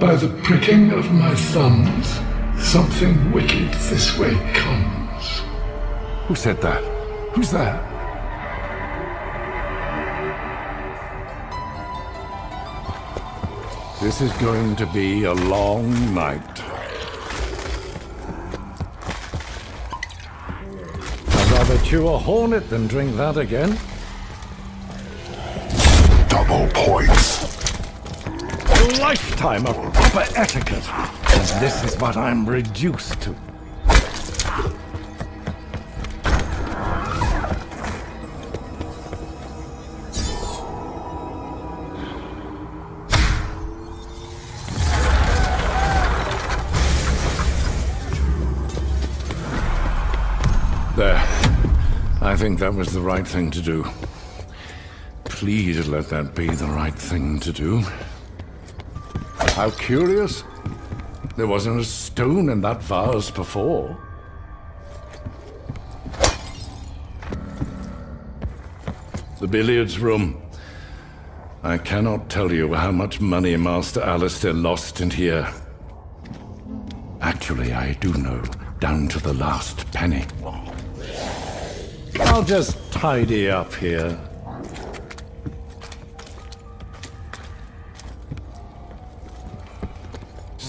By the pricking of my thumbs, something wicked this way comes. Who said that? Who's there? This is going to be a long night. I'd rather chew a hornet than drink that again. Double points. Lifetime of proper etiquette. And this is what I'm reduced to. There. I think that was the right thing to do. Please let that be the right thing to do. How curious. There wasn't a stone in that vase before. The billiards room. I cannot tell you how much money Master Alistair lost in here. Actually, I do know, down to the last penny. I'll just tidy up here.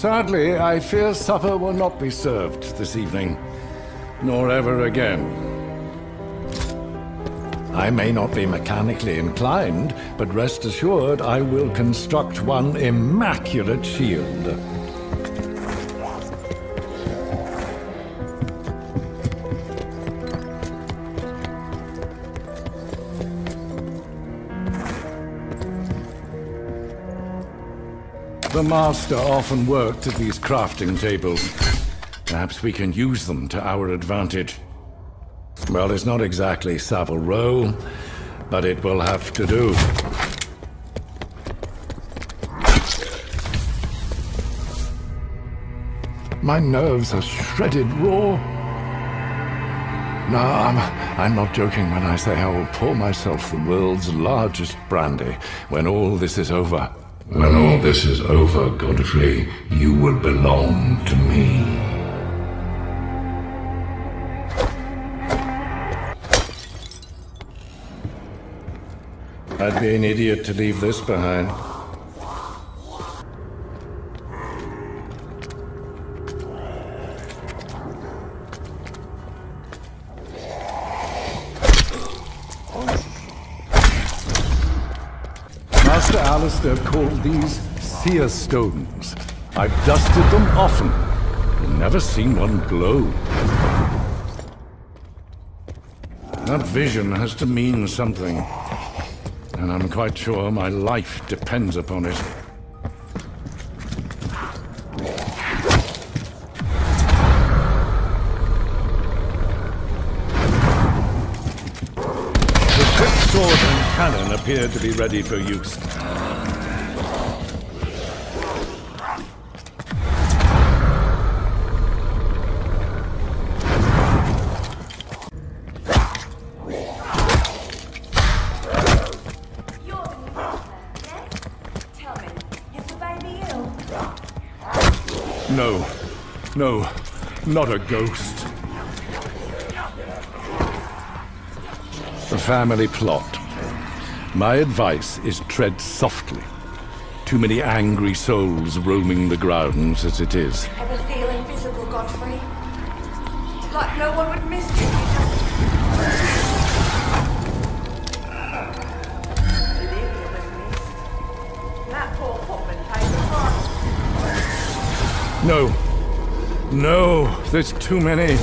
Sadly, I fear supper will not be served this evening, nor ever again. I may not be mechanically inclined, but rest assured I will construct one immaculate shield. The Master often worked at these crafting tables. Perhaps we can use them to our advantage. Well, it's not exactly Savile Row, but it will have to do. My nerves are shredded raw. No, I'm, I'm not joking when I say I will pour myself the world's largest brandy when all this is over. When all this is over, Godfrey, you will belong to me. I'd be an idiot to leave this behind. These seer stones. I've dusted them often, but never seen one glow. That vision has to mean something, and I'm quite sure my life depends upon it. The quick sword and cannon appear to be ready for use. Not a ghost. A family plot. My advice is tread softly. Too many angry souls roaming the grounds as it is. Ever feel invisible, Godfrey? Like no one would miss you? Olivia was missed. That poor footman paid the price. No, no, there's too many.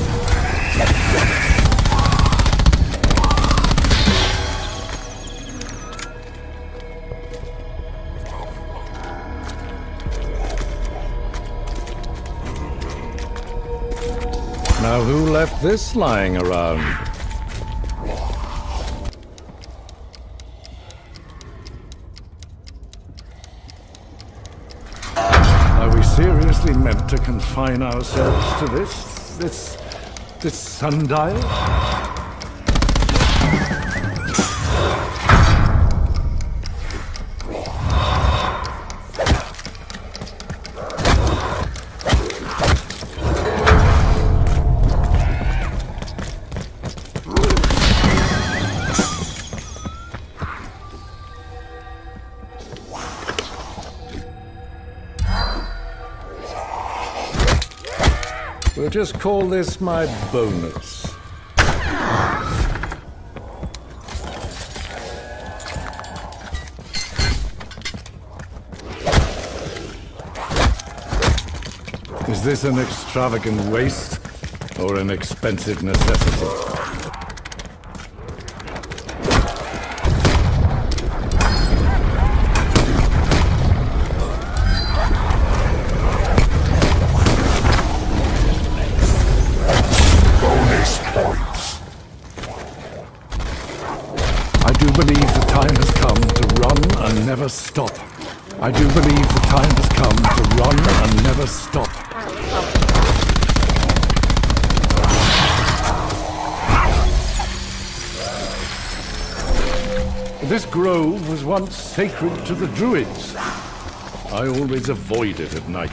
Now who left this lying around? To confine ourselves to this? This... this sundial? Just call this my bonus. Is this an extravagant waste or an expensive necessity? This grove was once sacred to the Druids. I always avoid it at night.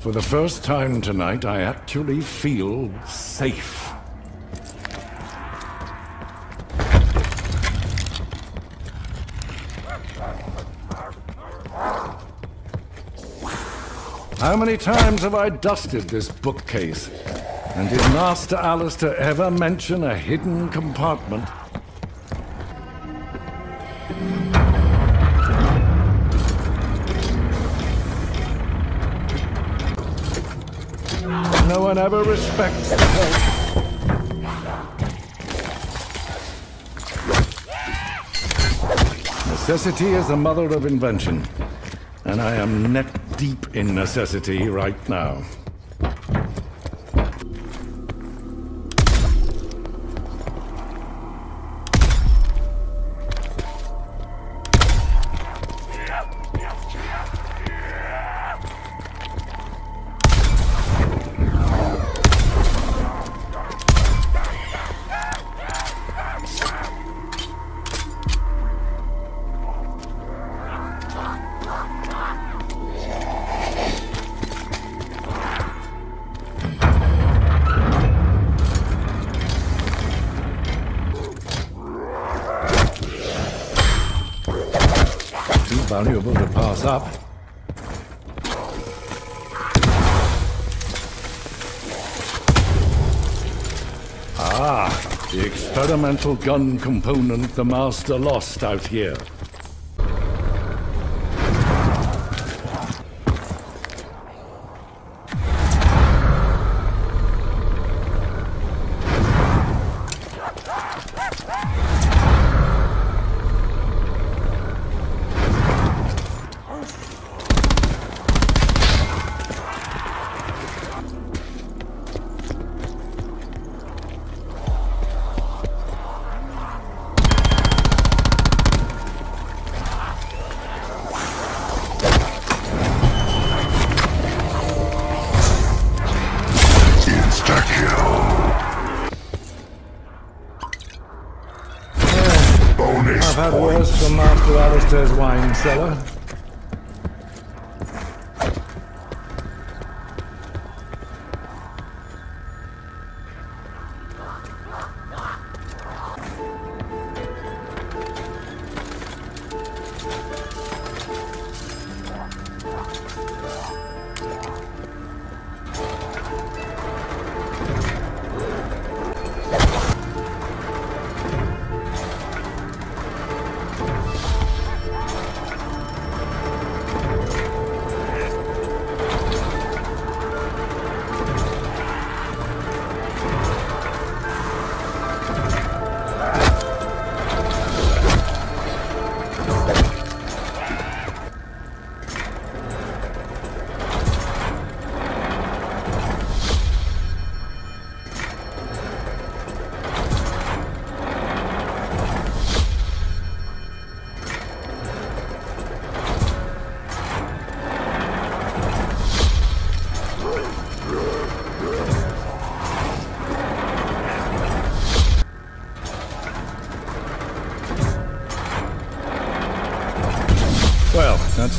For the first time tonight, I actually feel safe. How many times have I dusted this bookcase? And did Master Alistair ever mention a hidden compartment? No one ever respects the help. Necessity is the mother of invention, and I am neck deep in necessity right now. Valuable to pass up. Ah, the experimental gun component the Master lost out here.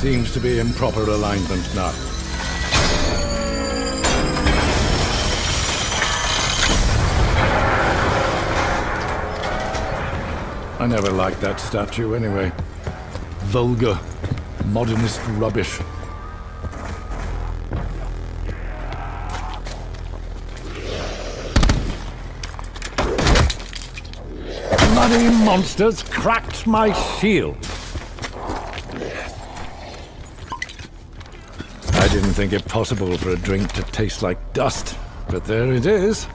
seems to be in proper alignment now. I never liked that statue anyway. Vulgar, modernist rubbish. Bloody monsters cracked my shield. Didn't think it possible for a drink to taste like dust, but there it is.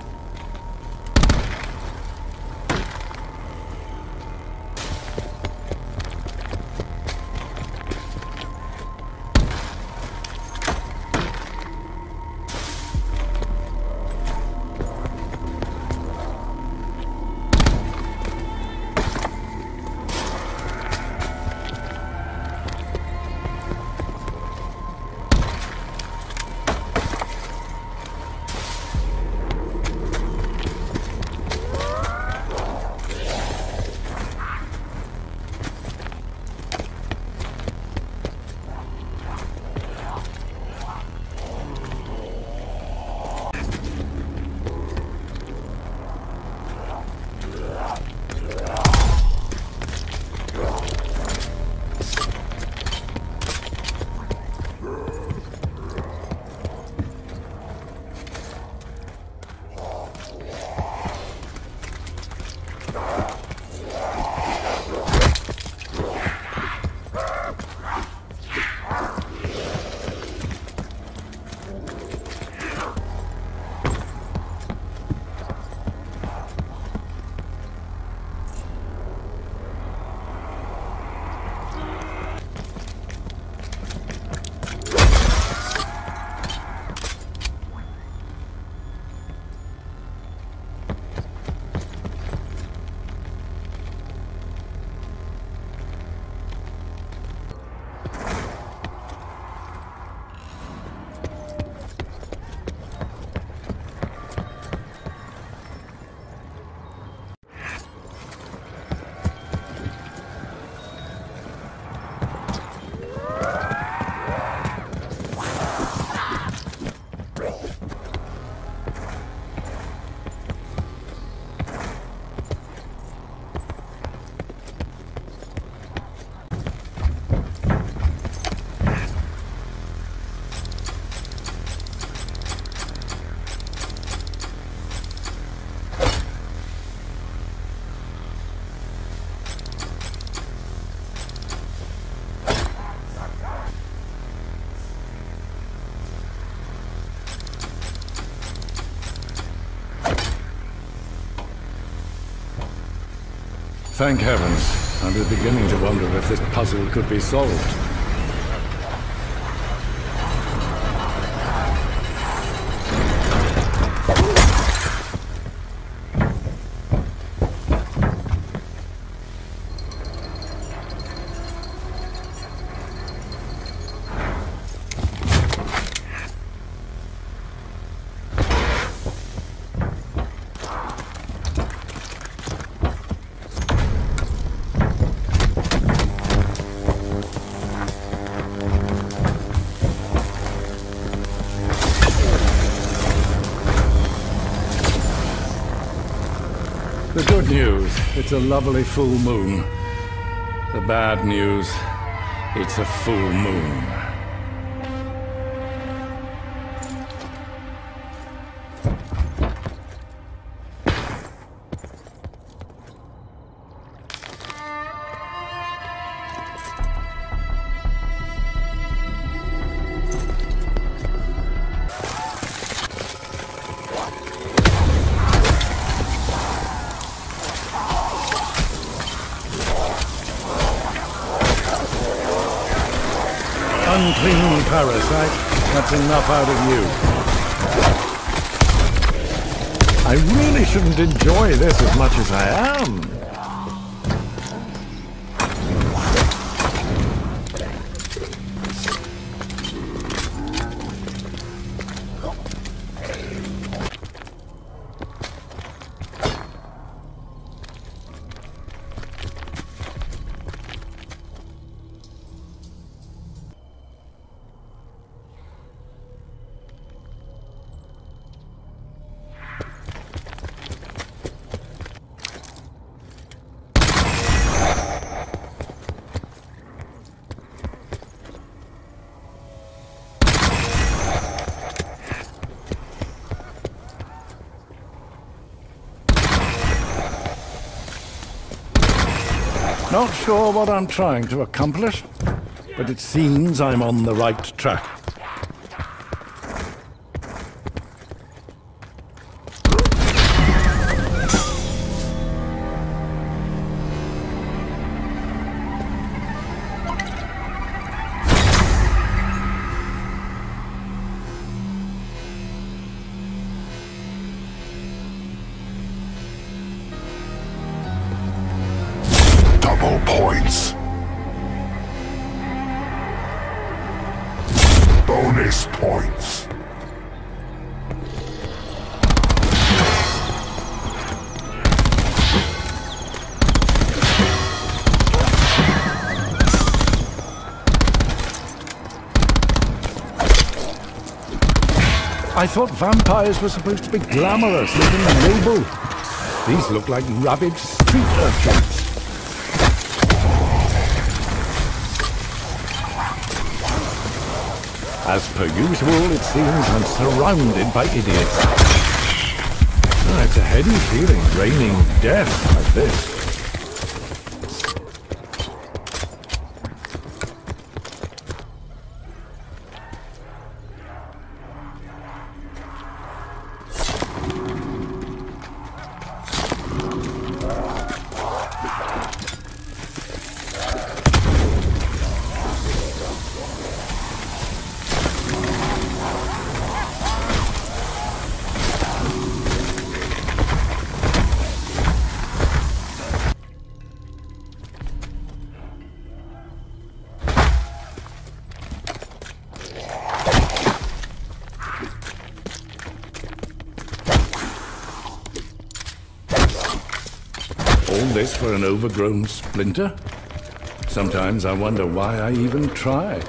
Thank heavens. I was beginning to wonder if this puzzle could be solved. It's a lovely full moon. The bad news, it's a full moon. Enough out of you. I really shouldn't enjoy this as much as I am. Not sure what I'm trying to accomplish, but it seems I'm on the right track. I thought vampires were supposed to be glamorous, looking noble. These look like rabid street urchins. As per usual, it seems I'm surrounded by idiots. Ah, it's a heady feeling, raining death like this. An overgrown splinter? Sometimes I wonder why I even try. In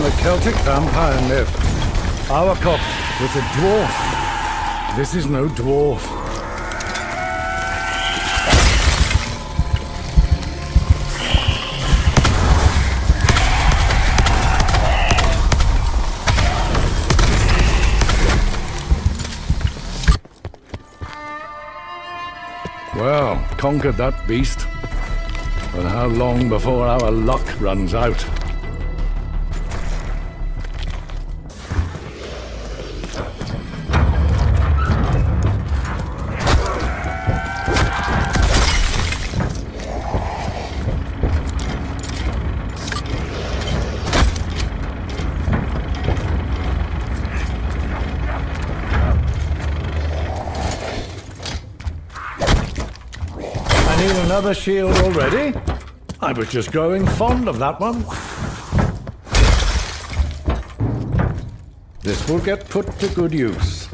the Celtic vampire myth, Abhartach was a dwarf. This is no dwarf. Well, conquered that beast. But how long before our luck runs out? Another shield already. I was just growing fond of that one. This will get put to good use.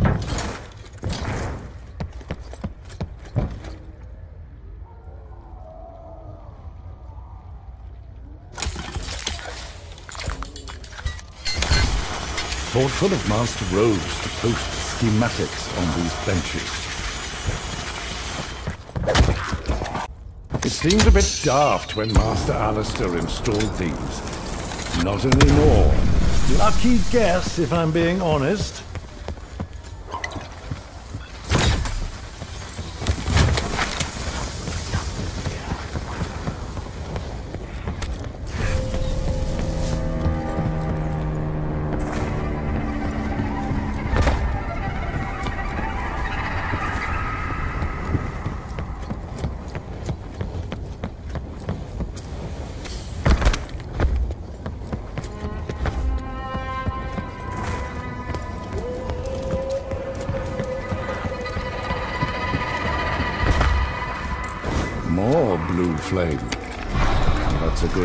Thoughtful of Master Rhodes to post schematics on these benches. Seemed a bit daft when Master Alistair installed these. Not anymore. Lucky guess, if I'm being honest.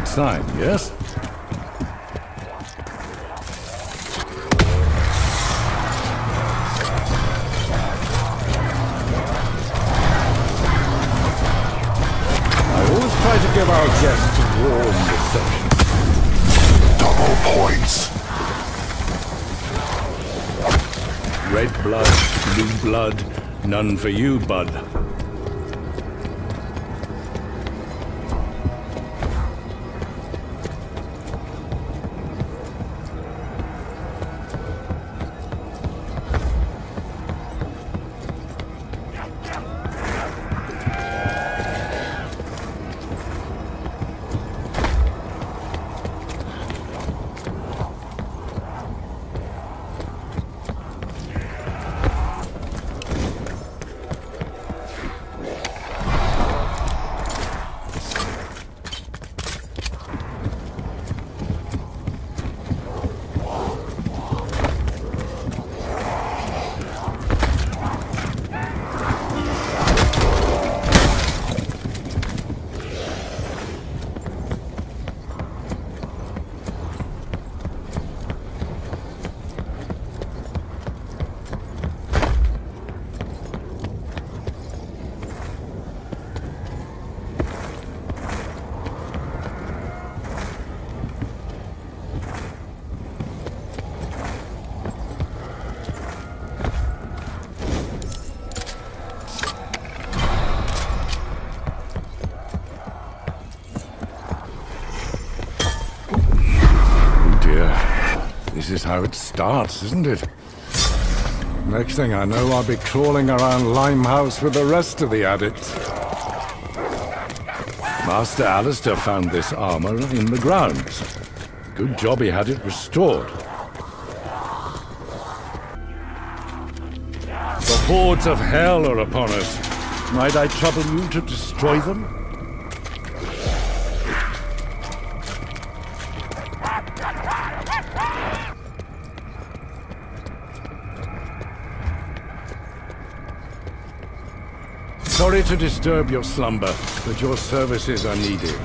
Good sign, yes? I always try to give our guests warm reception. Double points. Red blood, blue blood, none for you, bud. How it starts, isn't it? Next thing I know, I'll be crawling around Limehouse with the rest of the addicts. Master Alistair found this armor in the grounds. Good job he had it restored. The hordes of hell are upon us. Might I trouble you to destroy them? To disturb your slumber, but your services are needed.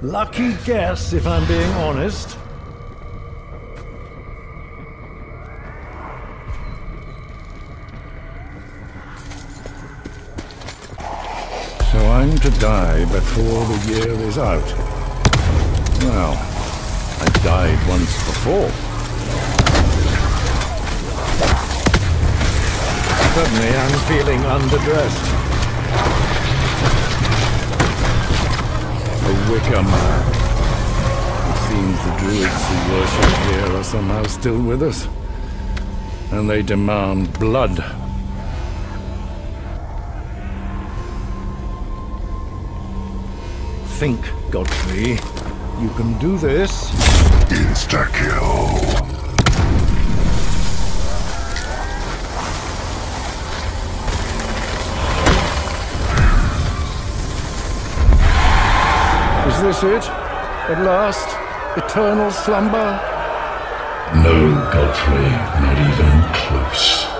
Lucky guess, if I'm being honest. To die before the year is out. Well, I died once before. Suddenly I'm feeling underdressed. A wicker man. It seems the druids who worship here are somehow still with us. And they demand blood. Think, Godfrey. You can do this. Insta-kill. Is this it? At last? Eternal slumber? No, Godfrey, not even close.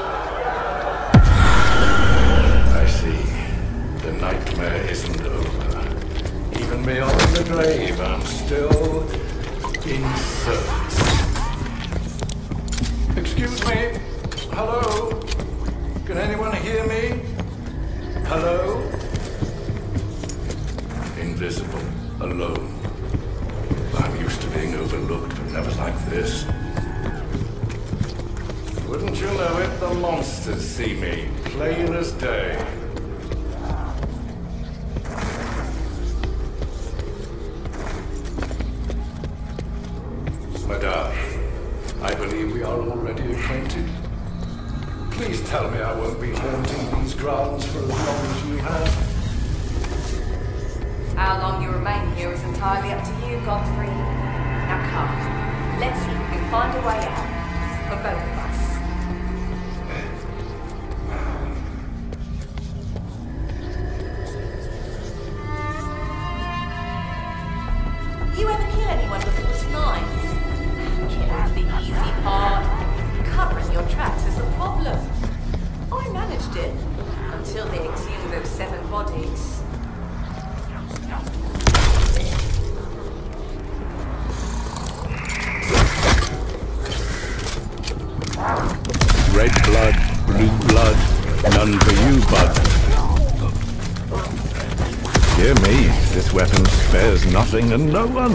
In service. Excuse me? Hello? Can anyone hear me? Hello? Invisible, alone. I'm used to being overlooked, but never like this. Wouldn't you know it? The monsters see me, plain as day. Please tell me I won't be haunting these grounds for as long as you have. How long you remain here is entirely up to you, Godfrey. Now come, let's see if we can find a way out. For both of us. And no one.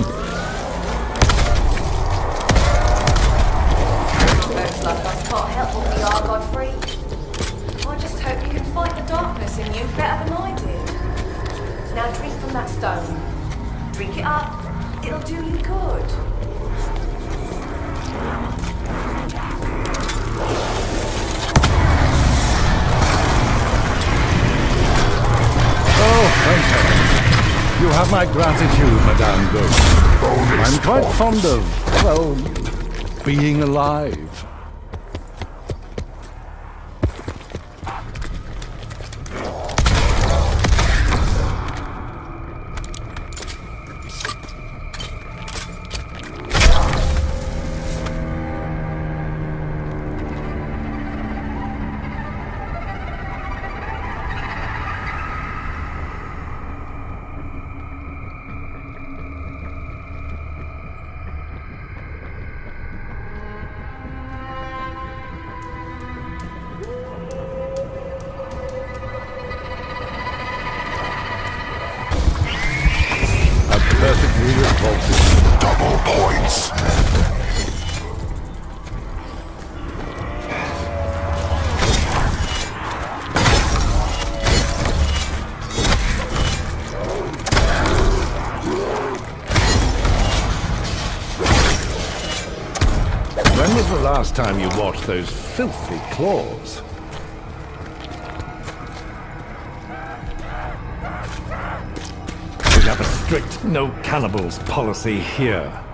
I just hope you can fight the darkness in you better than I did. Now drink from that stone. Drink it up. It'll do you good. Oh, heavens. You have my gratitude, Madame Ghost. I'm quite fond of, well, being alive. Watched those filthy claws? We have a strict no cannibals policy here.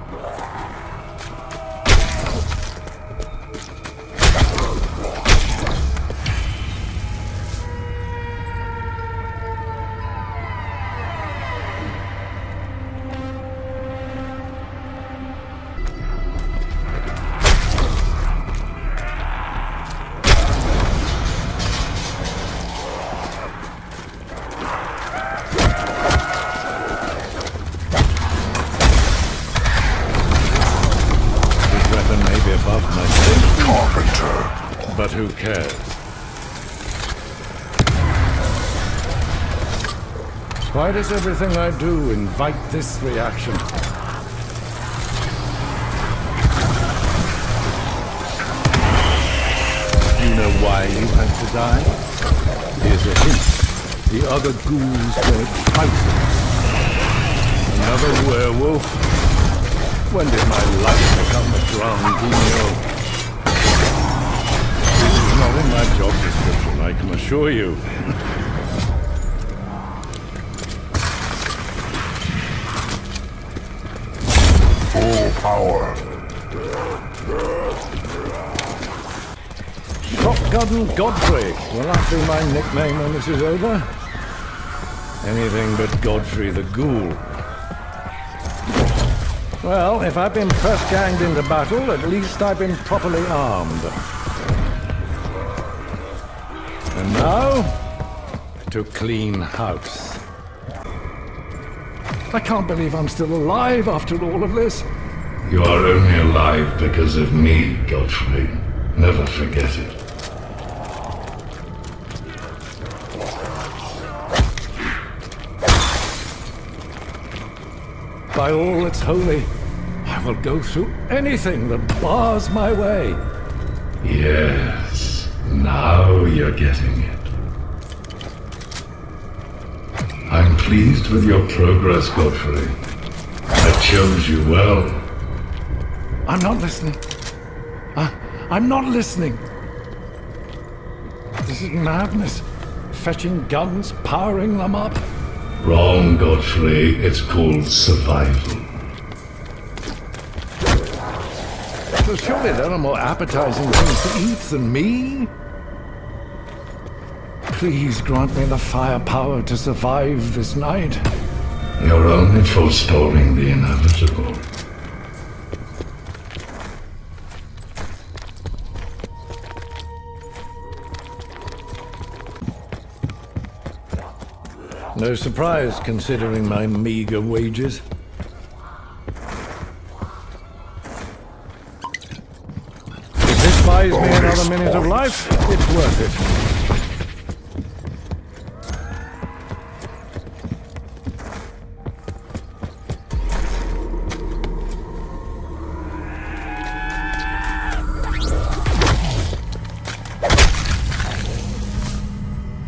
Does everything I do invite this reaction? You know why you had to die? Here's a hint. The other ghouls were trousers. Another werewolf. When did my life become a Grand Guignol? This is not in my job description, I can assure you. Power. Shotgun Godfrey. Will that be my nickname when this is over? Anything but Godfrey the Ghoul. Well, if I've been press ganged into battle, at least I've been properly armed. And now, to clean house. I can't believe I'm still alive after all of this. You are only alive because of me, Godfrey. Never forget it. By all that's holy, I will go through anything that bars my way. Yes, now you're getting it. I'm pleased with your progress, Godfrey. I chose you well. I'm not listening. I, I'm not listening. This is madness. Fetching guns, powering them up. Wrong, Godfrey. It's called survival. So surely there are more appetizing things to eat than me? Please grant me the firepower to survive this night. You're only forestalling the inevitable. No surprise, considering my meager wages. If this buys me another minute of life, it's worth it.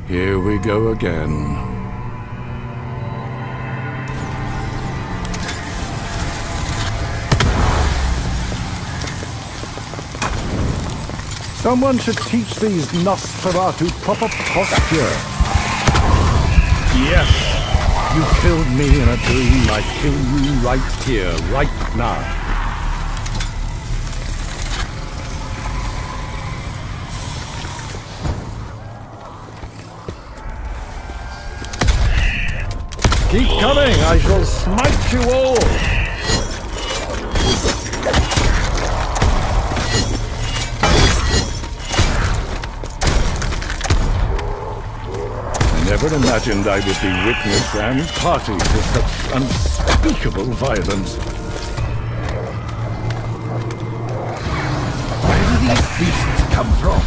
Here we go again. Someone should teach these Nosferatu proper posture. Yes, you killed me in a dream. I kill you right here, right now. Keep coming, I shall smite you all. Never imagined I would be witness and party to such unspeakable violence. Where do these beasts come from?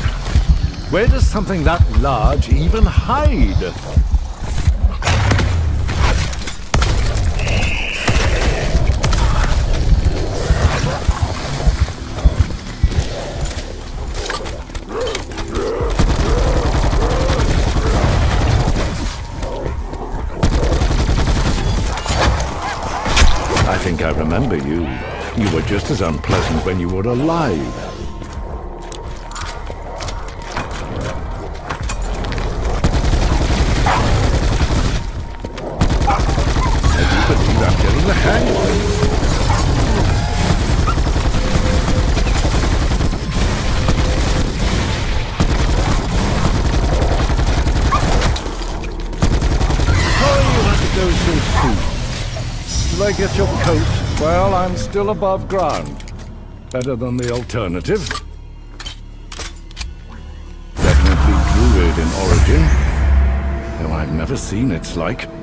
Where does something that large even hide? remember you. You were just as unpleasant when you were alive. still above ground. Better than the alternative. Definitely Druid in origin, though I've never seen its like.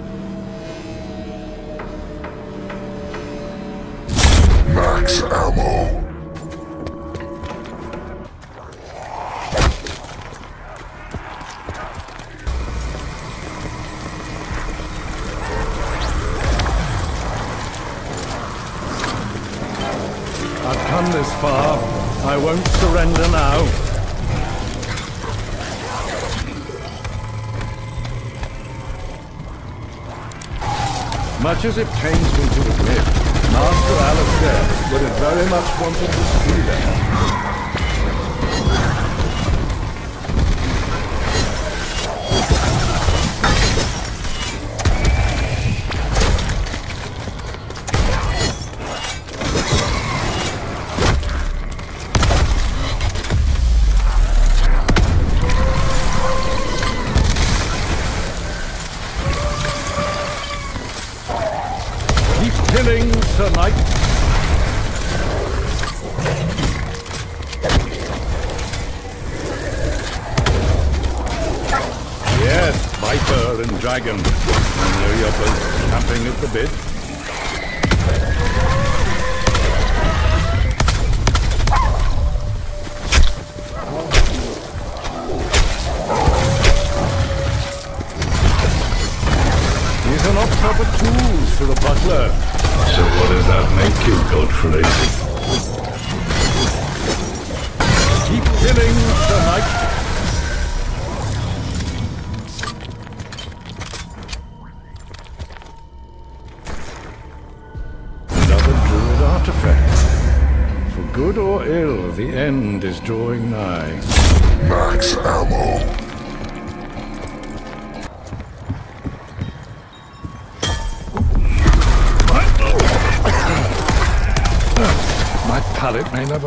Dragon.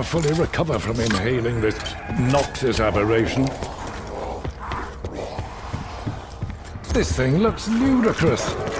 fully recover from inhaling this noxious aberration. This thing looks ludicrous.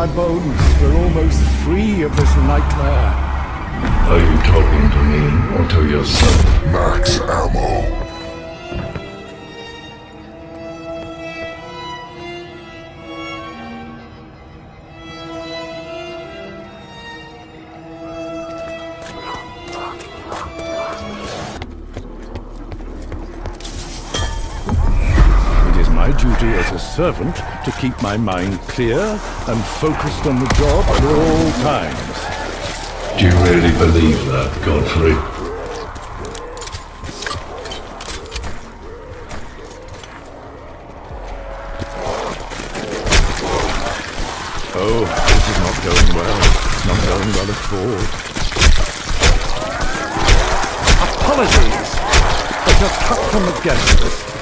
my bones. were almost free of this nightmare. Are you talking to me or to yourself? Max ammo. servant to keep my mind clear and focused on the job at all times. Do you really believe that, Godfrey? Oh, this is not going well. Not going well at all. Apologies! But just cut from the guest list.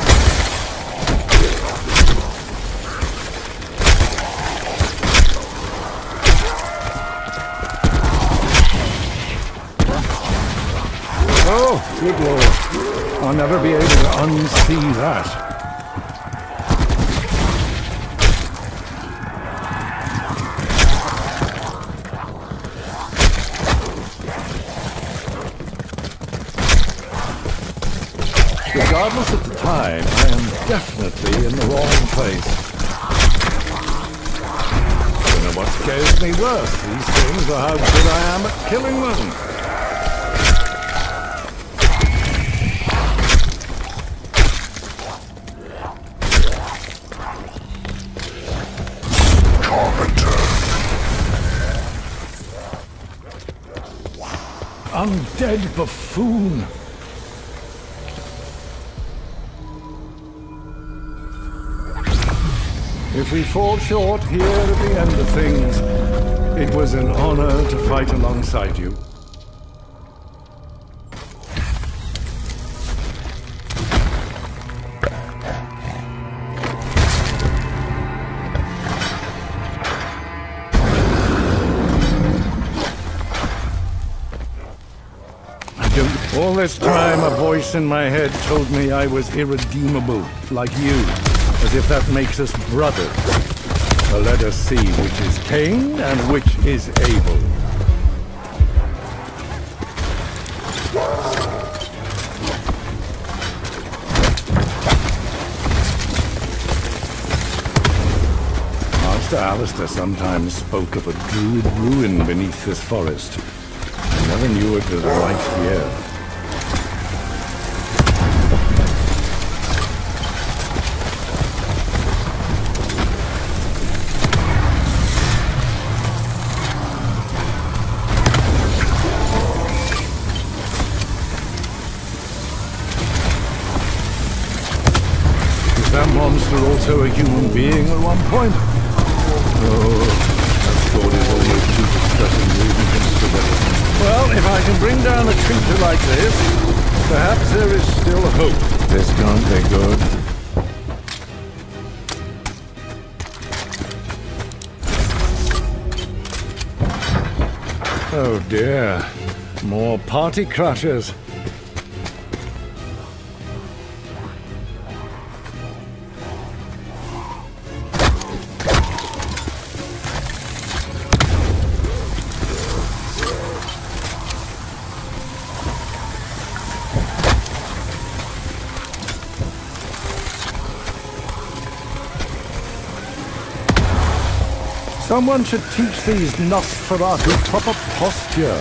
Oh, good lord. I'll never be able to unsee that. Regardless of the time, I am definitely in the wrong place. Don't know what scares me worse, these things, or how good I am at killing them. Undead buffoon! If we fall short here at the end of things, it was an honor to fight alongside you. This time, a voice in my head told me I was irredeemable, like you, as if that makes us brothers. Well, let us see which is Cain and which is Abel. Master Alistair sometimes spoke of a druid ruin beneath this forest. I never knew it was right here. Also a human being at one point? Oh, that thought is almost too distressing to even consider. Well, if I can bring down a creature like this, perhaps there is still hope. This can't be good. Oh dear. More party crashers. Someone should teach these Nosferatu proper posture.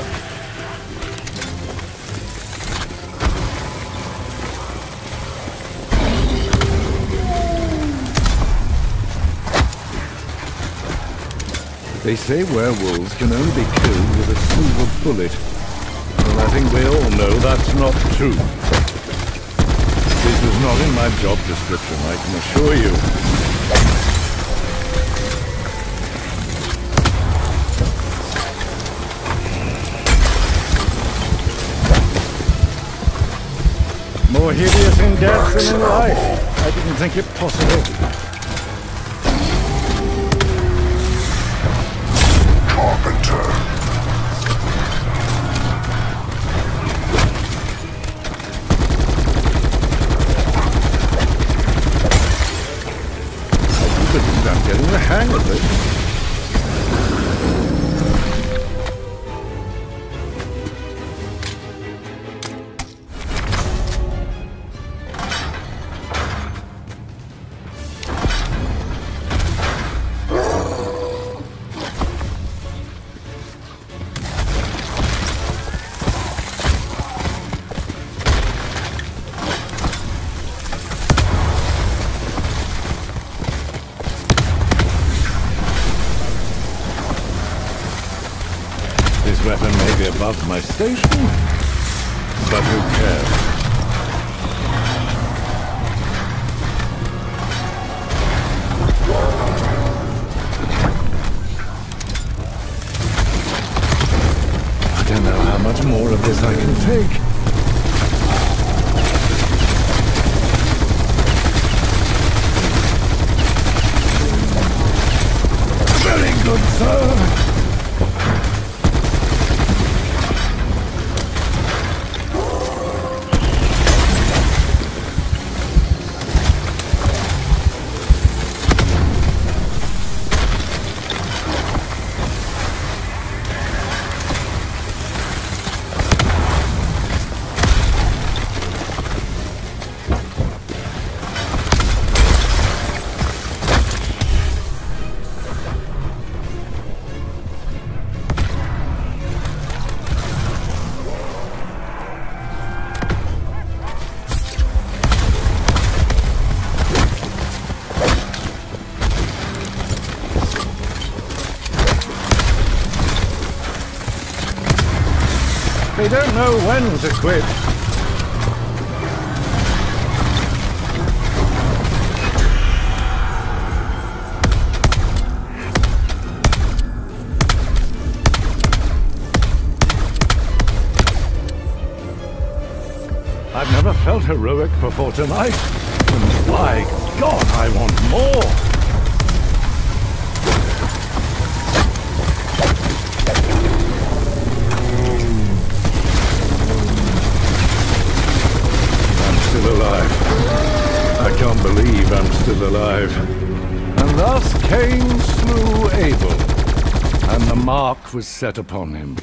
They say werewolves can only be killed with a silver bullet. Well, I think we all know that's not true. This was not in my job description, I can assure you. More hideous in death than in life. I didn't think it possible. My station, don't know when to quit. I've never felt heroic before tonight. And by God, I want more! The was set upon him.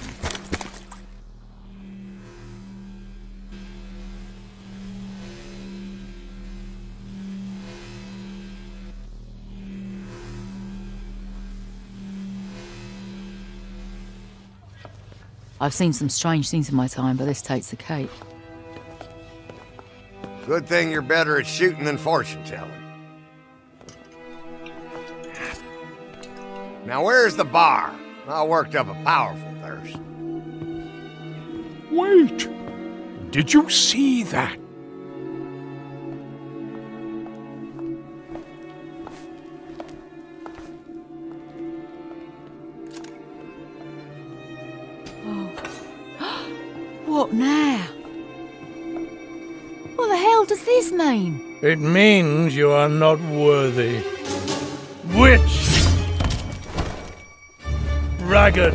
I've seen some strange things in my time, but this takes the cake. Good thing you're better at shooting than fortune telling. Now, where's the bar? I worked up a powerful thirst. Wait! Did you see that? Oh. What now? What the hell does this mean? It means you are not worthy. Witch! Ragged!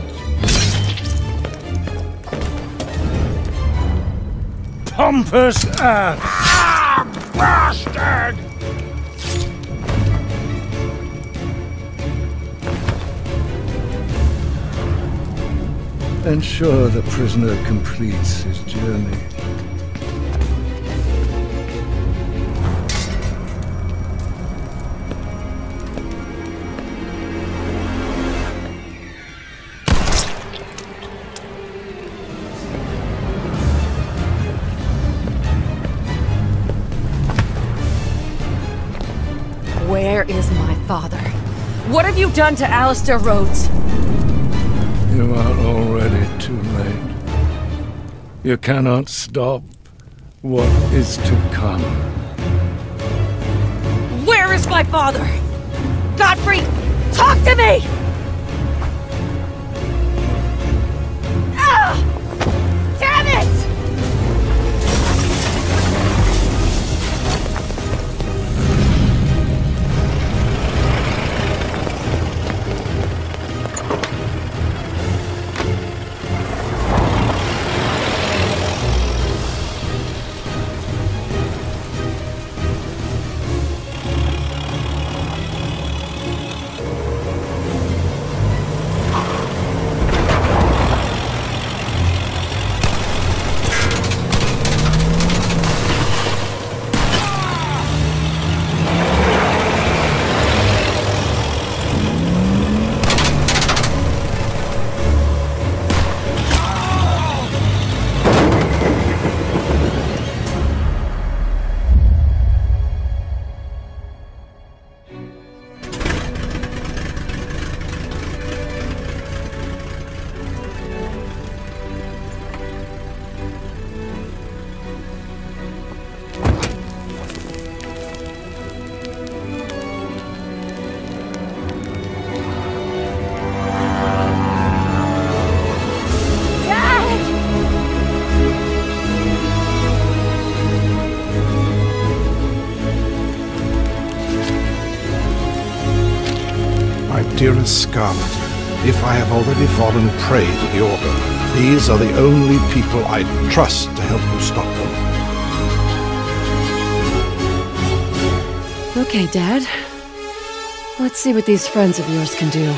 Pompous ass! Ah, bastard! Ensure the prisoner completes his journey. You done to Alistair Rhodes? You are already too late. You cannot stop what is to come. Where is my father? Godfrey, talk to me! Scarlett, if I have already fallen prey to the Order, these are the only people I trust to help you stop them. Okay, Dad. Let's see what these friends of yours can do.